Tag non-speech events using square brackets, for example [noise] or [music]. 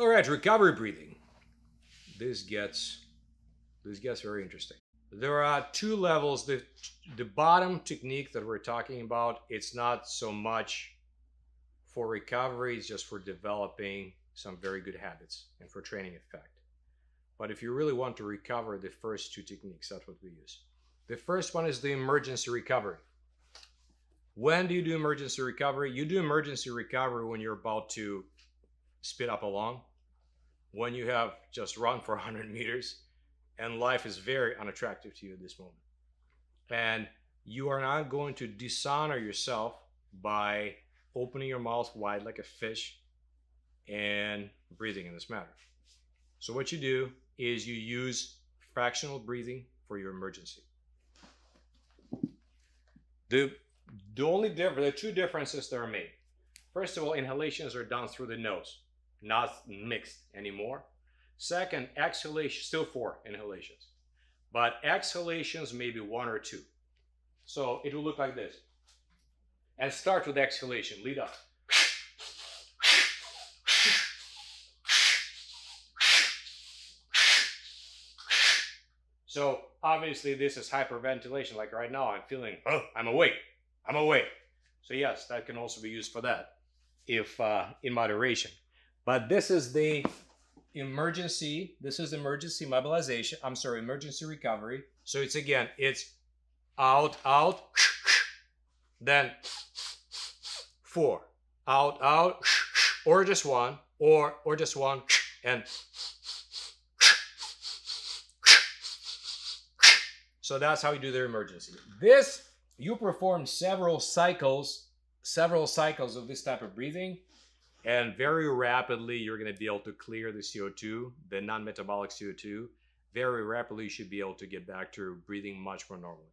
All right, recovery breathing. This gets this gets very interesting. There are two levels. The the bottom technique that we're talking about, it's not so much for recovery, it's just for developing some very good habits and for training effect. But if you really want to recover the first two techniques, that's what we use. The first one is the emergency recovery. When do you do emergency recovery? You do emergency recovery when you're about to speed up along, when you have just run for [laughs] 100 meters and life is very unattractive to you at this moment. And you are not going to dishonor yourself by opening your mouth wide like a fish and breathing in this manner. So, what you do is you use fractional breathing for your emergency. The, the only difference, are two differences that are made. First of all, inhalations are done through the nose, not mixed anymore. Second, exhalation, still four inhalations, but exhalations maybe one or two. So it will look like this. And start with exhalation, lead up. So obviously this is hyperventilation. Like right now, I'm feeling, oh, I'm awake. I'm awake. So yes, that can also be used for that, if uh, in moderation. But this is the emergency. This is emergency mobilization. I'm sorry, emergency recovery. So it's again, it's out, out, [sniffs] then four, out, out, [sniffs] or just one, or or just one, [sniffs] and So that's how you do their emergency. This, you perform several cycles, several cycles of this type of breathing, and very rapidly you're going to be able to clear the CO2, the non-metabolic CO2. Very rapidly you should be able to get back to breathing much more normally.